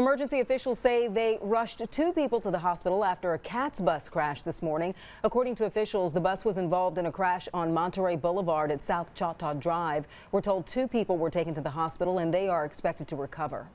Emergency officials say they rushed two people to the hospital after a CATS bus crash this morning. According to officials, the bus was involved in a crash on Monterey Boulevard at South Choctaw Drive. We're told two people were taken to the hospital and they are expected to recover.